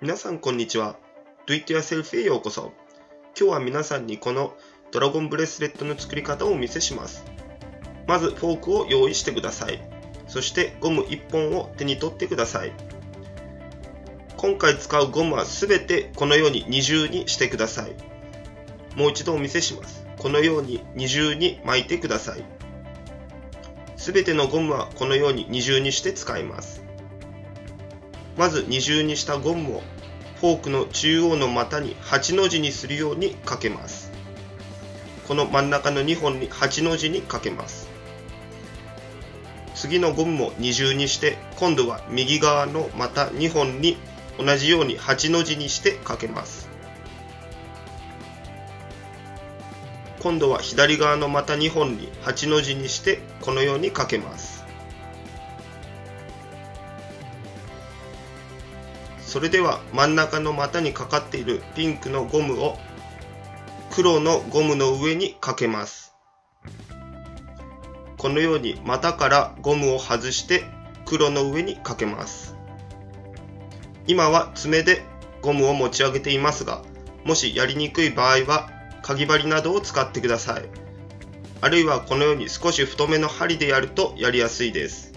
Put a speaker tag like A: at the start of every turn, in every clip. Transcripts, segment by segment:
A: 皆さんこんにちは。Do It Yourself へようこそ。今日は皆さんにこのドラゴンブレスレットの作り方をお見せします。まずフォークを用意してください。そしてゴム1本を手に取ってください。今回使うゴムはすべてこのように二重にしてください。もう一度お見せします。このように二重に巻いてください。すべてのゴムはこのように二重にして使います。まず二重にしたゴムをフォークの中央の股に8の字にするようにかけます。この真ん中の2本に8の字にかけます。次のゴムも二重にして今度は右側の股2本に同じように8の字にしてかけます。今度は左側の股2本に8の字にしてこのようにかけます。それでは真ん中の股にかかっているピンクのゴムを黒のゴムの上にかけます。このように股からゴムを外して黒の上にかけます。今は爪でゴムを持ち上げていますがもしやりにくい場合はかぎ針などを使ってください。あるいはこのように少し太めの針でやるとやりやすいです。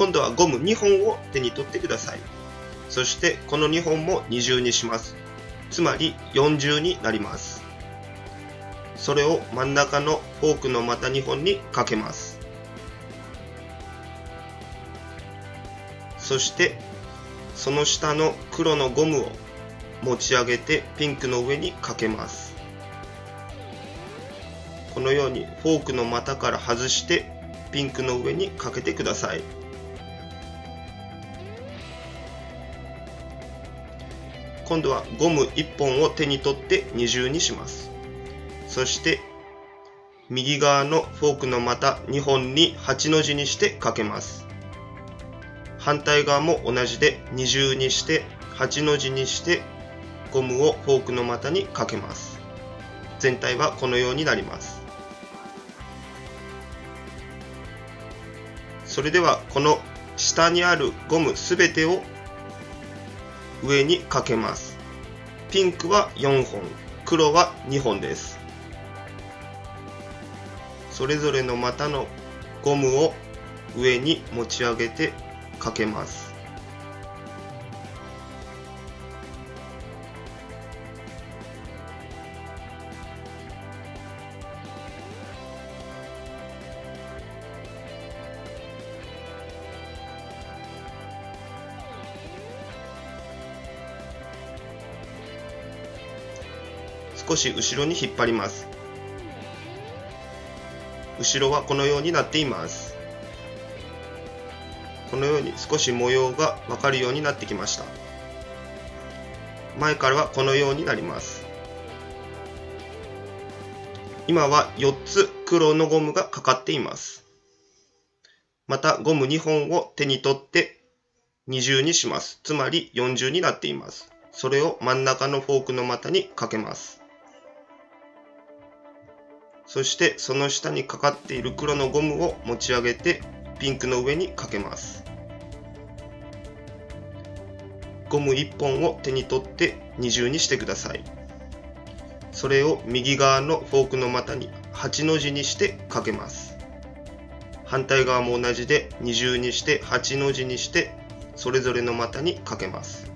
A: 今度はゴム2本を手に取ってください。そしてこの2本も二重にします。つまり4重になります。それを真ん中のフォークの股2本にかけます。そしてその下の黒のゴムを持ち上げてピンクの上にかけます。このようにフォークの股から外してピンクの上にかけてください。今度はゴム1本を手に取って二重にします。そして右側のフォークの股2本に8の字にしてかけます。反対側も同じで二重にして8の字にしてゴムをフォークの股にかけます。全体はこのようになります。それではこの下にあるゴムすべてを上にかけます。ピンクは4本黒は2本です。それぞれの股のゴムを上に持ち上げてかけます。少し後ろに引っ張ります。後ろはこのようになっています。このように少し模様がわかるようになってきました。前からはこのようになります。今は4つ黒のゴムがかかっています。またゴム2本を手に取って二重にします。つまり4重になっています。それを真ん中のフォークの股にかけます。そしてその下にかかっている黒のゴムを持ち上げてピンクの上にかけます。ゴム1本を手に取って二重にしてください。それを右側のフォークの股に8の字にしてかけます。反対側も同じで二重にして8の字にしてそれぞれの股にかけます。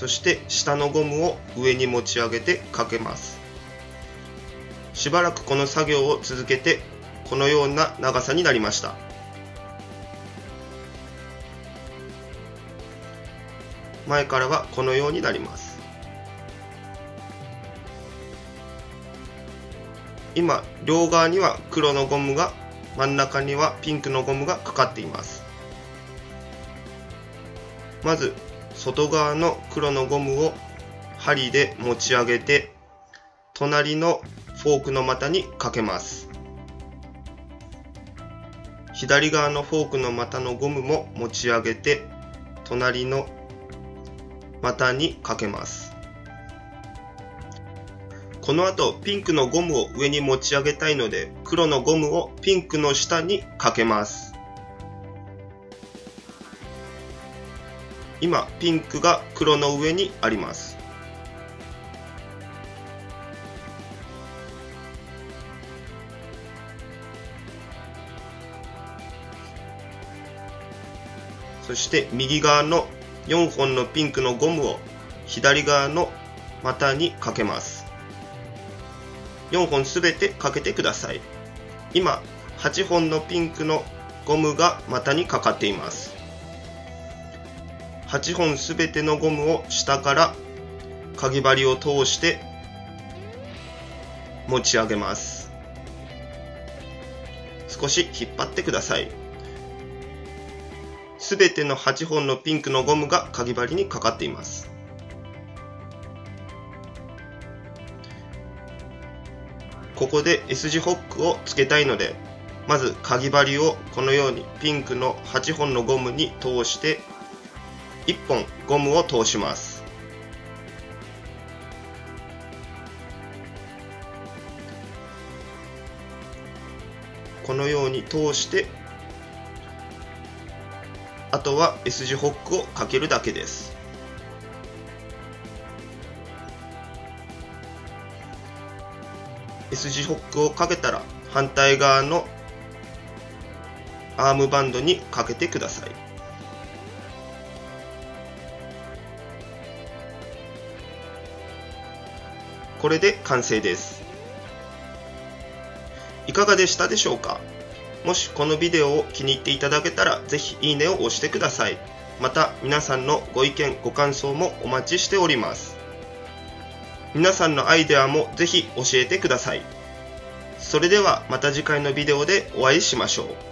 A: そして下のゴムを上に持ち上げてかけます。しばらくこの作業を続けてこのような長さになりました。前からはこのようになります。今両側には黒のゴムが真ん中にはピンクのゴムがかかっています。まず外側の黒のゴムを針で持ち上げて隣のフォークの股にかけます。左側のフォークの股のゴムも持ち上げて隣の股にかけます。この後ピンクのゴムを上に持ち上げたいので黒のゴムをピンクの下にかけます。今ピンクが黒の上にあります。そして右側の4本のピンクのゴムを左側の股にかけます。4本すべてかけてください。今8本のピンクのゴムが股にかかっています。8本すべてのゴムを下からかぎ針を通して持ち上げます。少し引っ張ってください。すべての8本のピンクのゴムがかぎ針にかかっています。ここで S 字ホックをつけたいのでまずかぎ針をこのようにピンクの8本のゴムに通して1本ゴムを通します。このように通してあとは S 字ホックをかけるだけです。字ホックをかけたら反対側のアームバンドにかけてください。これで完成ですいかがでしたでしょうか？もしこのビデオを気に入っていただけたらぜひいいねを押してくださいまた皆さんのご意見ご感想もお待ちしております皆さんのアイデアもぜひ教えてください。それではまた次回のビデオでお会いしましょう。